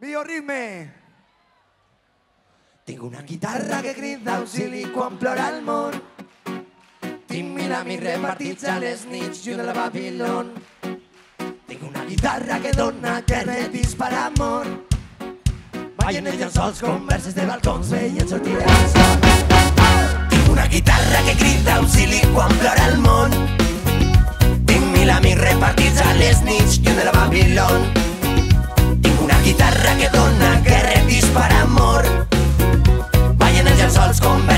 Millor ritme. Tinc una guitarra que crida auxili quan plora el món. Tinc mil amics repartits a les nits i un a la Babilón. Tinc una guitarra que dona guerra i dispara amor. Ballen els llençols, converses de balcons, veient sortir el sol. Tinc una guitarra que crida auxili quan plora el món. Tinc mil amics repartits a les nits i un a la Babilón. con